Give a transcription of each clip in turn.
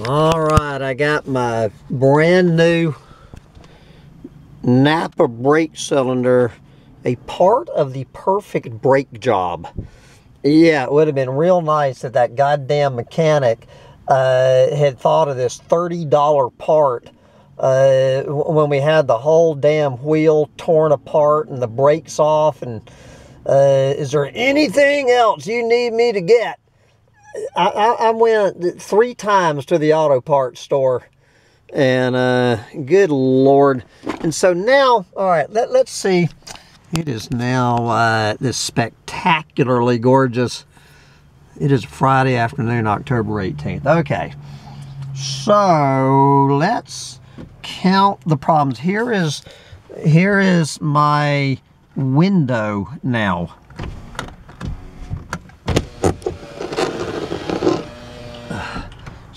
All right, I got my brand new Napa brake cylinder, a part of the perfect brake job. Yeah, it would have been real nice if that goddamn mechanic uh, had thought of this $30 part uh, when we had the whole damn wheel torn apart and the brakes off. And uh, is there anything else you need me to get? I, I, went three times to the auto parts store and uh, good lord. And so now all right let, let's see. It is now uh, this spectacularly gorgeous it is friday afternoon october 18th okay. So let's count the problems. Here is here is my window now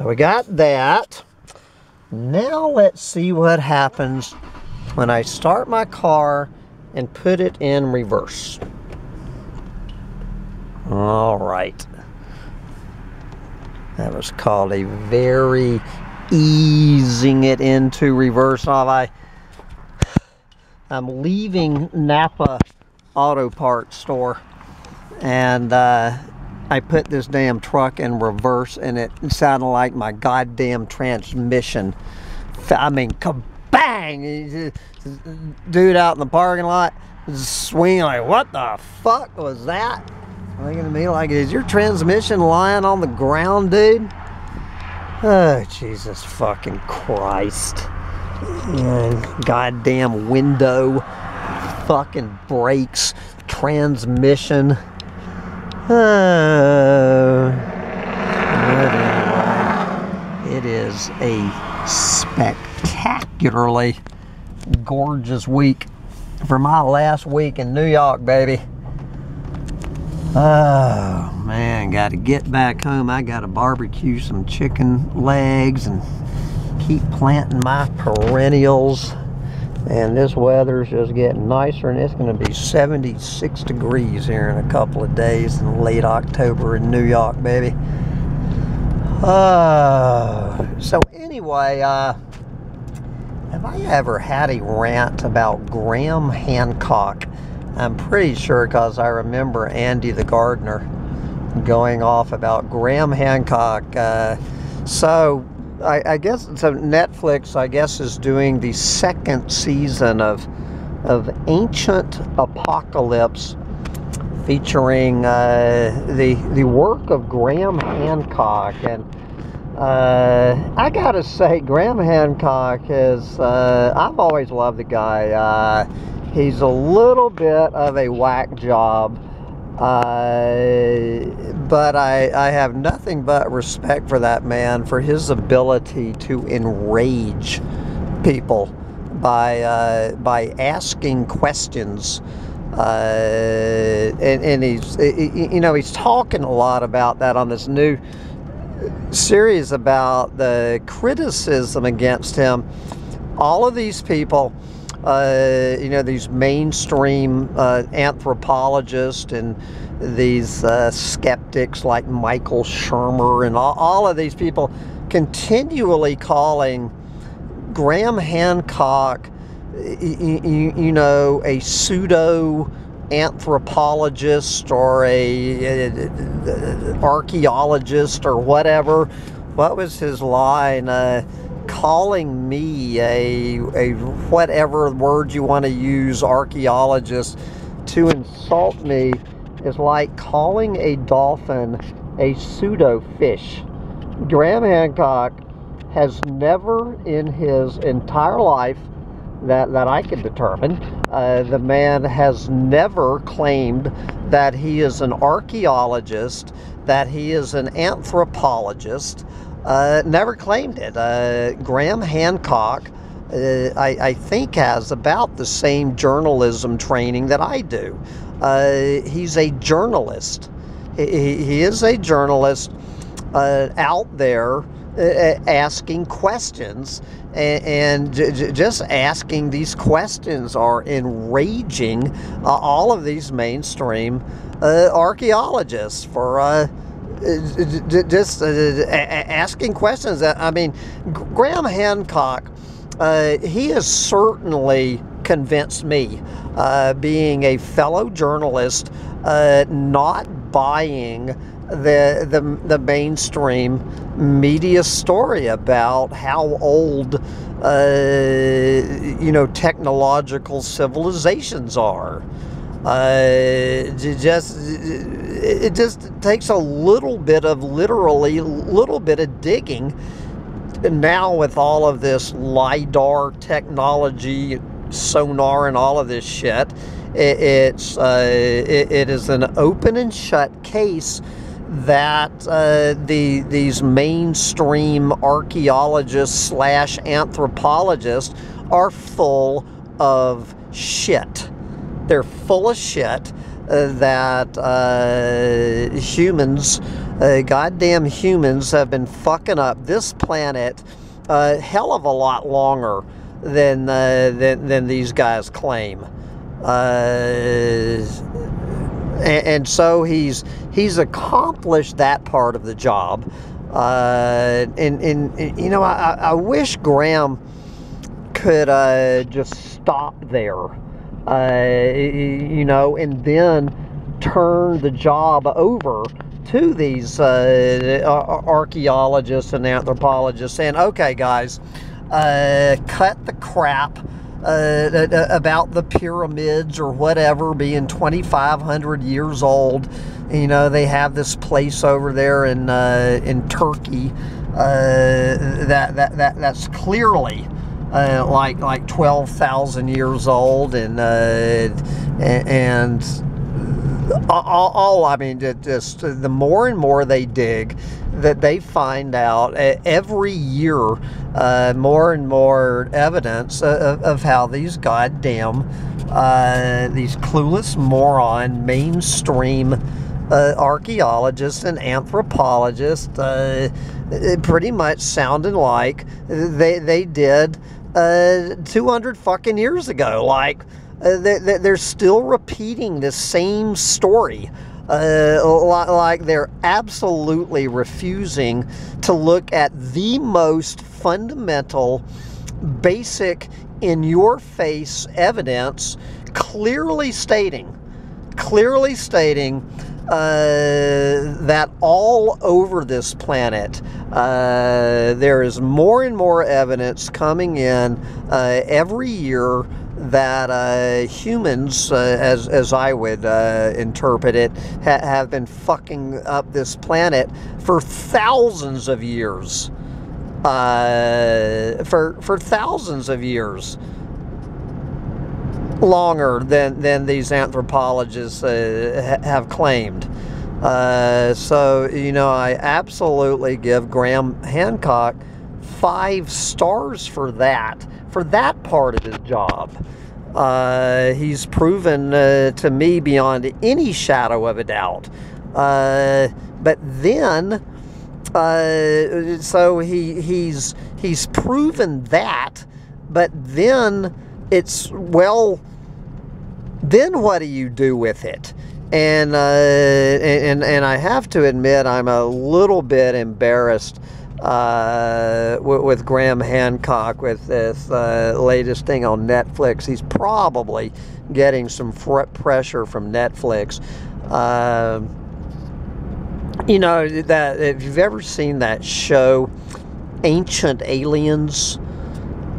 So we got that. Now let's see what happens when I start my car and put it in reverse. All right. That was called a very easing it into reverse. Now I, I'm leaving Napa Auto Parts store and uh, I put this damn truck in reverse and it sounded like my goddamn transmission. I mean, kabang! Dude out in the parking lot swinging like, what the fuck was that? Looking at me like, is your transmission lying on the ground, dude? Oh, Jesus fucking Christ. And goddamn window, fucking brakes, transmission. Anyway, it is a spectacularly gorgeous week for my last week in New York, baby. Oh man, got to get back home. I got to barbecue some chicken legs and keep planting my perennials and this weather is just getting nicer and it's going to be 76 degrees here in a couple of days in late October in New York baby. Uh, so anyway uh, have I ever had a rant about Graham Hancock? I'm pretty sure because I remember Andy the gardener going off about Graham Hancock uh, so I, I, guess so. Netflix, I guess, is doing the second season of of Ancient Apocalypse, featuring uh, the the work of Graham Hancock, and uh, I gotta say, Graham Hancock is. Uh, I've always loved the guy. Uh, he's a little bit of a whack job. Uh, but I, I have nothing but respect for that man for his ability to enrage people by uh, by asking questions. Uh, and, and he's you know he's talking a lot about that on this new series about the criticism against him. All of these people uh, you know, these mainstream uh, anthropologists and these uh, skeptics like Michael Shermer and all, all of these people continually calling Graham Hancock, you, you know, a pseudo anthropologist or a, a, a, archaeologist or whatever. What was his line? Uh, calling me a, a whatever word you want to use, archaeologist, to insult me is like calling a dolphin a pseudo fish. Graham Hancock has never in his entire life that, that I can determine, uh, the man has never claimed that he is an archaeologist, that he is an anthropologist, uh, never claimed it. Uh, Graham Hancock, uh, I, I, think, has about the same journalism training that I do. Uh, he's a journalist. He, he is a journalist uh, out there uh, asking questions and, and just asking these questions are enraging all of these mainstream archaeologists for just uh, asking questions. I mean, Graham Hancock, uh, he has certainly convinced me, uh, being a fellow journalist, uh, not buying the, the the mainstream media story about how old uh, you know technological civilizations are. Uh, just it just takes a little bit of literally little bit of digging. now with all of this lidar technology, sonar, and all of this shit, it, it's uh, it is an open and shut case that uh, the these mainstream archaeologists slash anthropologists are full of shit. They're full of shit uh, that uh, humans, uh, goddamn humans, have been fucking up this planet a hell of a lot longer than uh, than, than these guys claim. Uh, and, and, so he's he's accomplished that part of the job. Uh, and, and, and, you know, I, I wish Graham could uh, just stop there, uh, you know, and then turn the job over to these uh, archaeologists and anthropologists saying, okay, guys, uh, cut the crap uh, about the pyramids or whatever being 2,500 years old. You know, they have this place over there in uh, in Turkey uh, that, that that that's clearly uh, like like 12,000 years old, and uh, and all, all, I mean, just the more and more they dig, that they find out every year uh, more and more evidence of, of how these goddamn uh, these clueless moron mainstream uh, archaeologists and anthropologists uh, pretty much sounding like they they did uh, 200 fucking years ago like uh, they're still repeating the same story. Uh, like they're absolutely refusing to look at the most fundamental, basic, in your face evidence, clearly stating, clearly stating uh, that all over this planet, uh, there is more and more evidence coming in uh, every year that uh, humans, uh, as, as I would uh, interpret it, ha have been fucking up this planet for thousands of years. For, for thousands of years. Longer than, than these anthropologists uh, ha have claimed. Uh, so, you know, I absolutely give Graham Hancock five stars for that for that part of his job. Uh, he's proven uh, to me beyond any shadow of a doubt. Uh, but then, uh, so he he's he's proven that, but then it's well. Then what do you do with it? And uh, and and I have to admit, I'm a little bit embarrassed uh, with, Graham Hancock with this uh, latest thing on Netflix. He's probably getting some pressure from Netflix. Uh, you know that if you've ever seen that show, Ancient Aliens,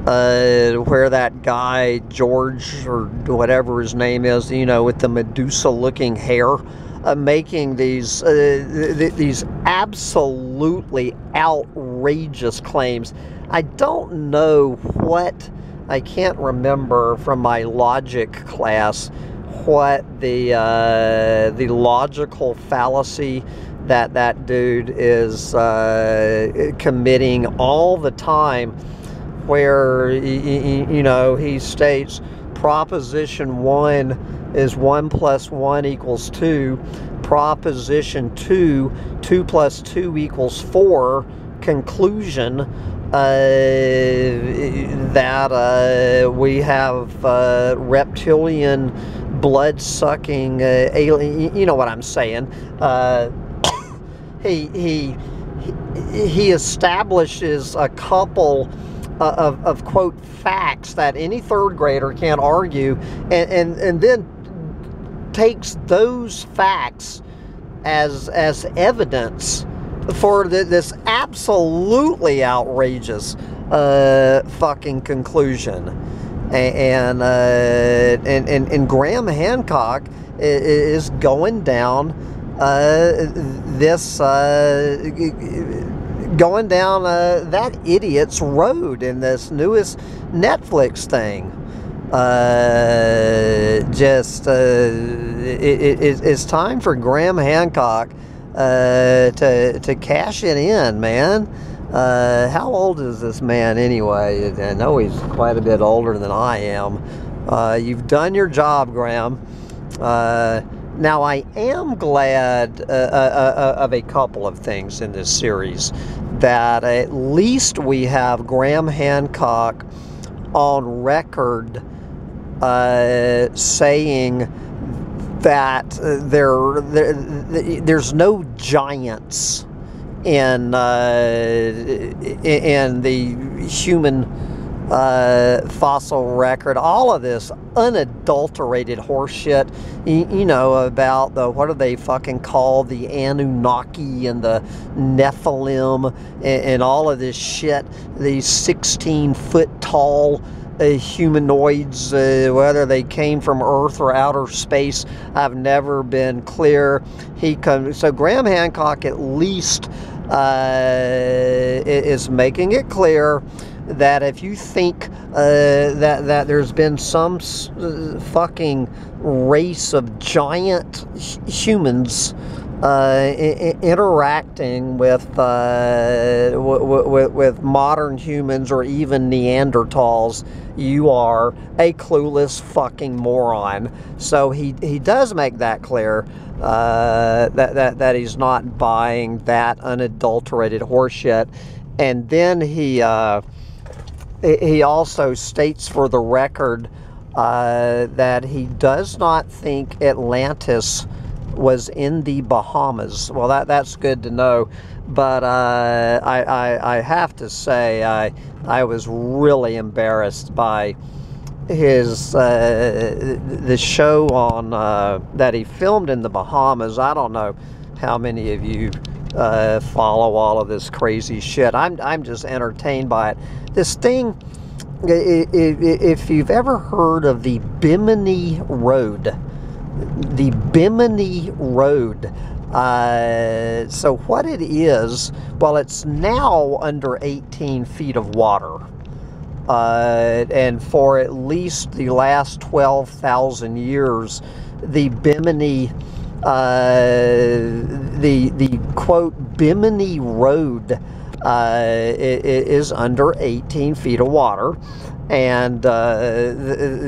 uh, where that guy George or whatever his name is, you know, with the Medusa-looking hair uh, making these uh, th these absolutely outrageous claims. I don't know what I can't remember from my logic class what the uh, the logical fallacy that that dude is uh, committing all the time, where you know he states proposition one is 1 plus 1 equals 2. Proposition 2, 2 plus 2 equals 4. Conclusion uh, that uh, we have uh, reptilian blood sucking uh, alien, you know what I'm saying. Uh, he he he establishes a couple of, of quote facts that any third grader can't argue and, and, and then takes those facts as as evidence for the, this absolutely outrageous uh, fucking conclusion. And uh, and, and and Graham Hancock is going down uh, this uh, going down uh, that idiot's road in this newest Netflix thing. Uh, just uh, it, it, it's time for Graham Hancock uh, to to cash it in, man. Uh, how old is this man anyway? I know he's quite a bit older than I am. Uh, you've done your job, Graham. Uh, now, I am glad uh, uh, uh, of a couple of things in this series. That at least we have Graham Hancock on record saying that there, there, there's no giants in uh, in the human uh, fossil record, all of this unadulterated horseshit, you, you, know, about the, what do they fucking call the Anunnaki and the Nephilim and, and all of this shit, these 16 foot tall uh, humanoids, uh, whether they came from Earth or outer space, I've never been clear. He comes, so Graham Hancock at least uh, is making it clear that if you think uh, that that there's been some uh, fucking race of giant humans uh, interacting with, uh, with with modern humans or even Neanderthals, you are a clueless fucking moron. So he he does make that clear uh, that that that he's not buying that unadulterated horseshit, and then he uh, he also states for the record uh, that he does not think Atlantis was in the Bahamas. Well, that that's good to know. But uh, I, I, I have to say I I was really embarrassed by his uh, the show on uh, that he filmed in the Bahamas. I don't know how many of you uh, follow all of this crazy shit. I'm I'm just entertained by it. This thing, if you've ever heard of the Bimini Road, the Bimini Road. Uh, so what it is, well, it's now under 18 feet of water. Uh, and for at least the last 12,000 years, the Bimini, the, the quote, Bimini Road uh, is under 18 feet of water. And, uh,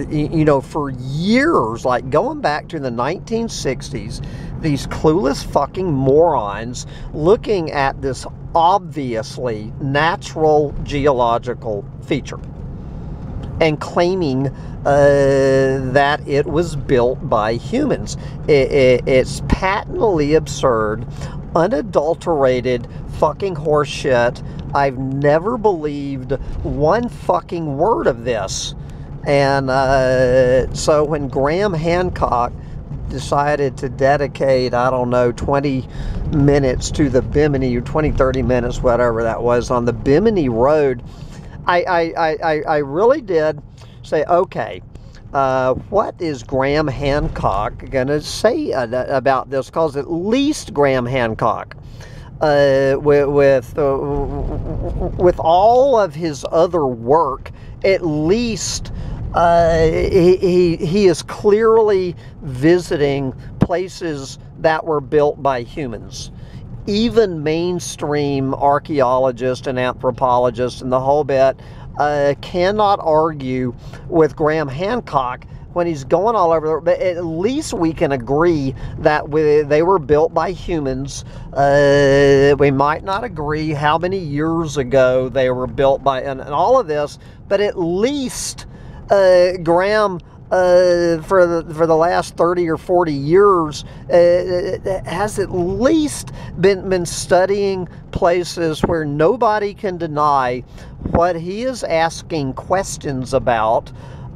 you know, for years, like going back to the 1960s, these clueless fucking morons looking at this obviously natural geological feature and claiming uh, that it was built by humans. It, it, it's patently absurd, unadulterated fucking horseshit. I've never believed one fucking word of this. And uh, so when Graham Hancock decided to dedicate, I don't know, 20 minutes to the Bimini, or 20, 30 minutes, whatever that was, on the Bimini Road, I, I, I, I really did say, okay, uh, what is Graham Hancock going to say about this? Because at least Graham Hancock, uh, with with, uh, with all of his other work, at least uh, he, he, he is clearly visiting places that were built by humans. Even mainstream archaeologists and anthropologists and the whole bit uh, cannot argue with Graham Hancock when he's going all over. The but at least we can agree that we, they were built by humans. Uh, we might not agree how many years ago they were built by, and, and all of this, but at least uh, Graham uh, for the for the last 30 or 40 years uh, has at least been been studying places where nobody can deny what he is asking questions about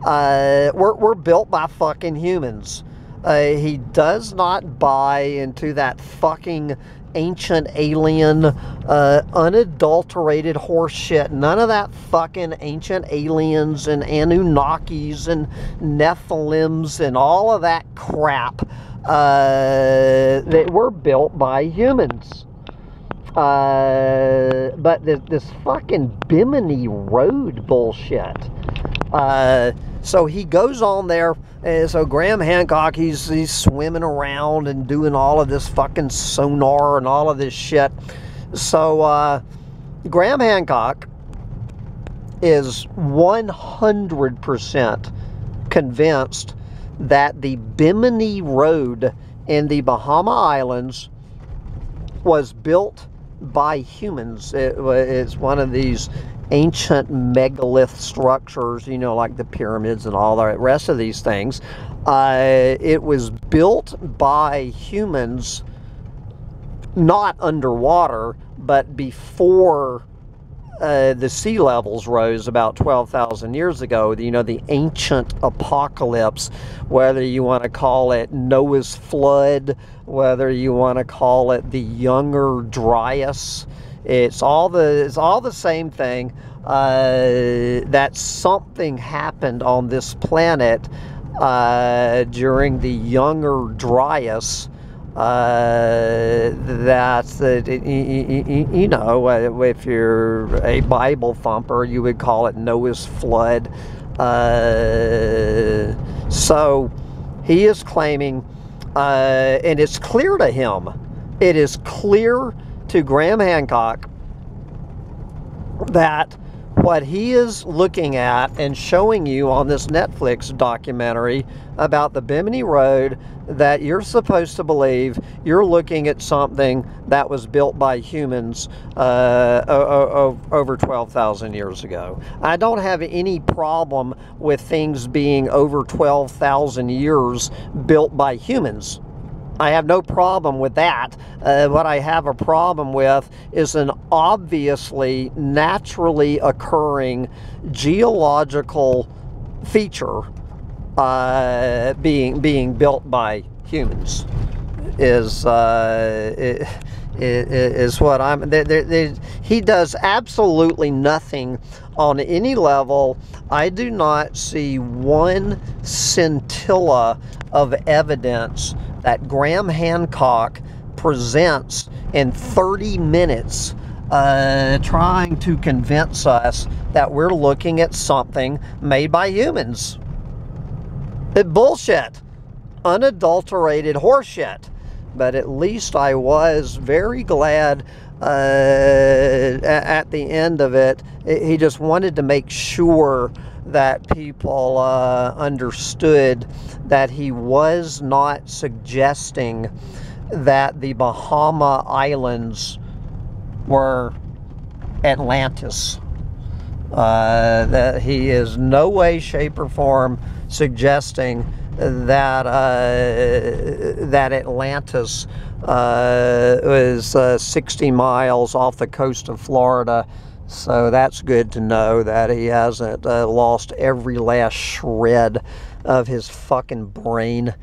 uh, were, were built by fucking humans. Uh, he does not buy into that fucking ancient alien, uh, unadulterated horseshit. None of that fucking ancient aliens and Anunnakis and Nephilims and all of that crap uh, that were built by humans. Uh, but this, this fucking Bimini Road bullshit. Uh, so he goes on there. And so Graham Hancock, he's he's swimming around and doing all of this fucking sonar and all of this shit. So uh, Graham Hancock is 100% convinced that the Bimini Road in the Bahama Islands was built by humans. It, it's one of these ancient megalith structures, you know, like the pyramids and all the rest of these things. Uh, it was built by humans, not underwater, but before uh, the sea levels rose about 12,000 years ago. You know, the ancient apocalypse, whether you want to call it Noah's flood, whether you want to call it the Younger Dryas it's all the it's all the same thing. Uh, that something happened on this planet uh, during the younger Dryas. Uh, that uh, you know, uh, if you're a Bible thumper, you would call it Noah's flood. Uh, so he is claiming, uh, and it's clear to him, it is clear to Graham Hancock that what he is looking at and showing you on this Netflix documentary about the Bimini Road that you're supposed to believe you're looking at something that was built by humans uh, over 12,000 years ago. I don't have any problem with things being over 12,000 years built by humans. I have no problem with that. Uh, what I have a problem with is an obviously naturally occurring geological feature uh, being being built by humans is uh, is what I'm. He does absolutely nothing on any level. I do not see one scintilla of evidence that Graham Hancock presents in 30 minutes uh, trying to convince us that we're looking at something made by humans. It bullshit. Unadulterated horseshit. But at least I was very glad uh, at the end of it. He just wanted to make sure that people uh, understood that he was not suggesting that the Bahama Islands were Atlantis. Uh, that he is no way, shape, or form suggesting that uh, that Atlantis uh, was uh, 60 miles off the coast of Florida so that's good to know that he hasn't uh, lost every last shred of his fucking brain.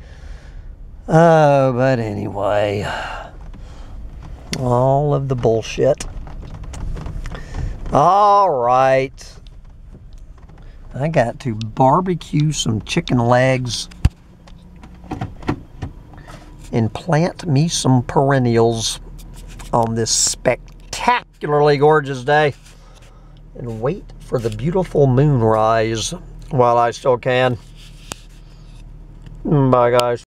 Oh, but anyway, all of the bullshit. All right. I got to barbecue some chicken legs and plant me some perennials on this spectacularly gorgeous day and wait for the beautiful moonrise while I still can. Bye, guys.